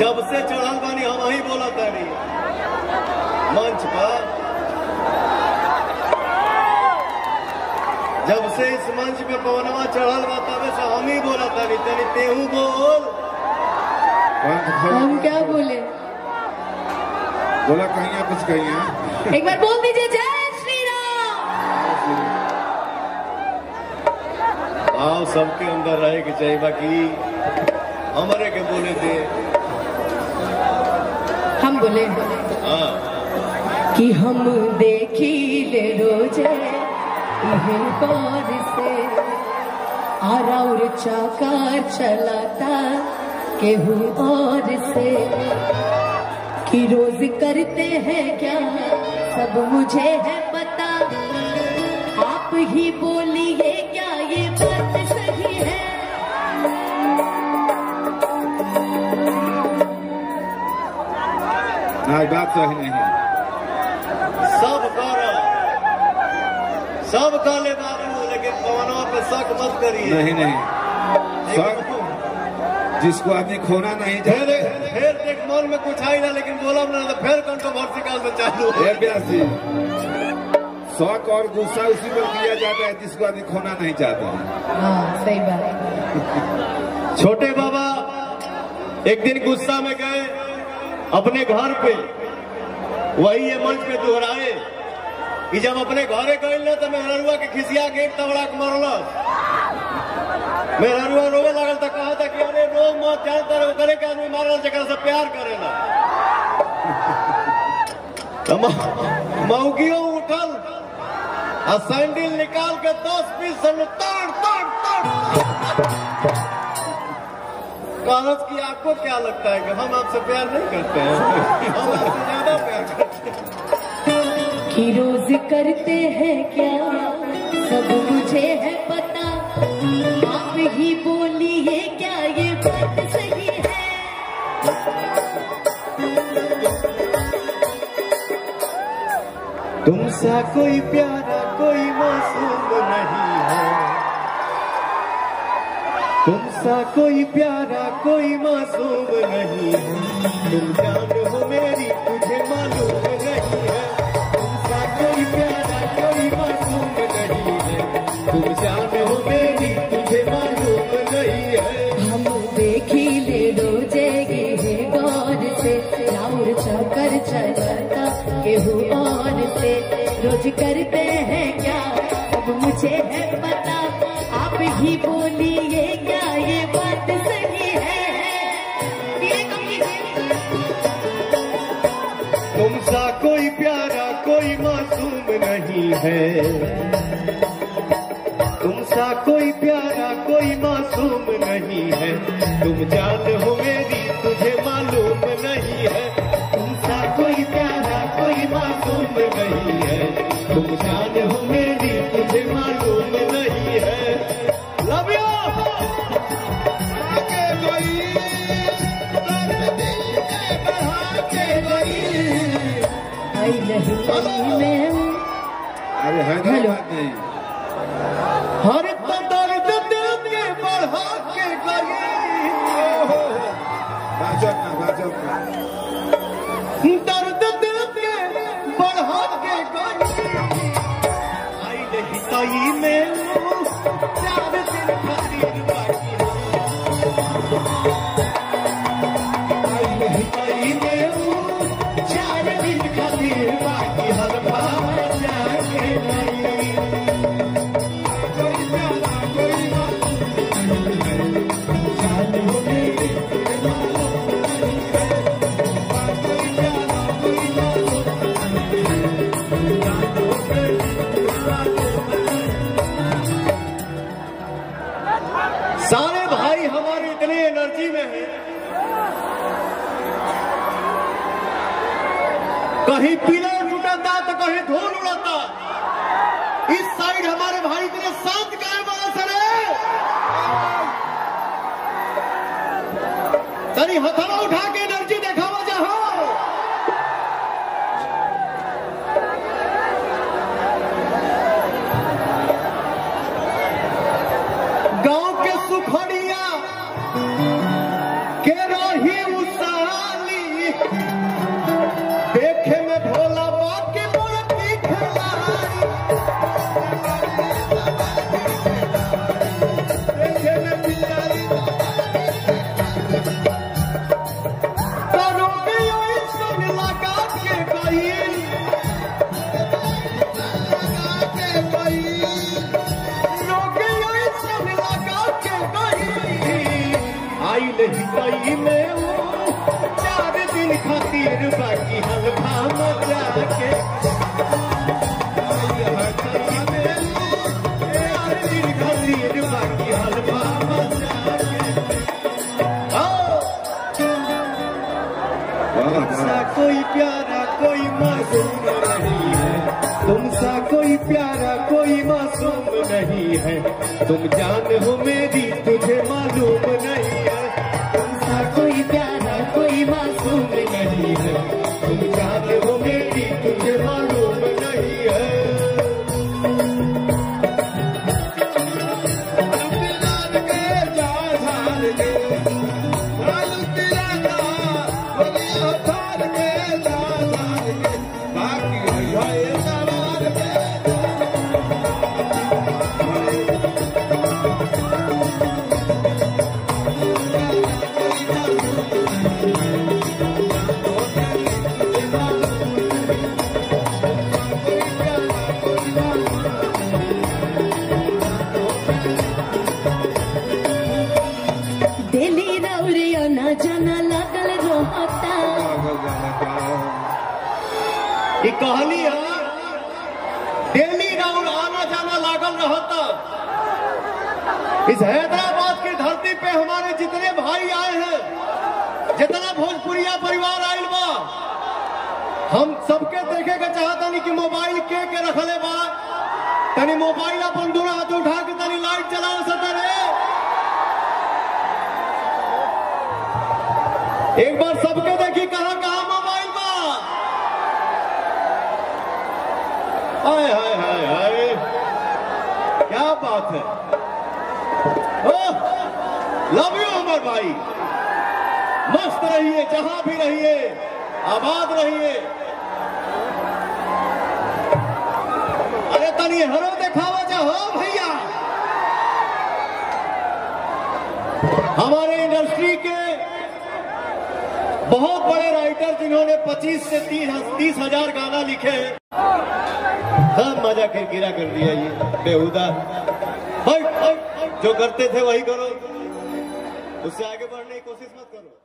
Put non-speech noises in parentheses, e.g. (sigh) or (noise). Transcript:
जब से चढ़ल बानी हम ही बोला तानी मंच पर। जब से इस मंच पे पवनवा चढ़ल बा तबे से हम ही बोला तानी तनी तेहू बोल। हम क्या बोले? बोला कहीं कुछ कहीं एक बार बोल दीजिए जय श्री राम भाव सबके अंदर रहे के चाहिए बाकी। हमारे के बोले थे बोले। कि हम देखी ले रोज़े गौर से। आरा और चाकार चलाता केहू और से। कि रोज करते हैं क्या, सब मुझे है पता। आप ही बोलिए ना बात सही नहीं। सब कर। सब काले बाबू लेकिन पवनवा पे शक मत करिए। नहीं नहीं। सब जिसको आदमी खोना नहीं फिर फिर देख मन में कुछ आई ना लेकिन बोला ना तो फिर कंट्रोवर्सी काल में चालू ये ब्यासी शौक और गुस्सा उसी पर किया जाता है जिसको आदमी खोना नहीं चाहता। है हाँ सही बात। (laughs) छोटे बाबा एक दिन गुस्सा में गए अपने घर पे। वही ये मंच पे दोहराए कि जब अपने घरे गए तो मेहरुआ के खिसिया एक तबड़ा के मरल। मेहरुआ रोवे लगल तो कहा था कि अरे रो मत जानता रहो करे के आदमी मारल जगह से प्यार करेला तो उठल आ सैंडल निकाल के दस पीस तोड़ तोड़ तोड़ कागज़ की आपको क्या लगता है कि हम आपसे प्यार नहीं करते हैं? हम आपसे ज़्यादा प्यार करते हैं। कि रोज करते हैं क्या? सब मुझे है पता। आप ही बोलिए क्या ये बात सही है? तुमसा कोई प्यारा कोई मासूम तुमसा कोई प्यारा कोई मासूम नहीं। तुम जान हो है। तुमसा कोई प्यारा कोई मासूम नहीं है। तुम जान हो मेरी तुझे मालूम नहीं है। तुमसा कोई प्यारा कोई मासूम नहीं है। तुम जान हो मेरी तुझे मालूम नहीं है। लव यू आई नहीं मैं हूँ अरे हैदराबाद नहीं। हर तो दर्द दिल के बढ़ा के गई भाजपा भाजपा कहीं पिलर उड़ता तो कहीं धूल उड़ता। इस साइड हमारे भाई इतने शांत काहे बड़ा है। सर हथवा उठा के एनर्जी खातिर बाकी हल्का मचा के कोई प्यारा, कोई मासूम नहीं है। तुमसा कोई प्यारा, कोई मासूम नहीं है। तुम जान हो मेरी, तुझे मालूम नहीं है। है डेली राउंड आना जाना लागल रहता। इस हैदराबाद की धरती पे हमारे जितने भाई आए हैं, जितना भोजपुरिया परिवार आयल बा, हम सबके देखे के चाहता नहीं कि मोबाइल के के रखले बा। तनी मोबाइल अपन दूर हाथ उठा के तनी लाइट चला सतरे एक बार सबके देखी कहाँ कहाँ मोबाइल बा हाय हाय हाय हाय क्या बात है। लव यू अमर भाई। मस्त रहिए, जहाँ भी रहिए, आबाद रहिए। अरे तनी हरो दिखावा चाहो भैया। हमारे इंडस्ट्री के बहुत बड़े राइटर जिन्होंने 25 से 30 तीस हज़ार गाना लिखे हैं। सब मज़ा किरकिरा कर दिया ये बेहुदा। जो करते थे वही करो। उससे आगे बढ़ने की कोशिश मत करो।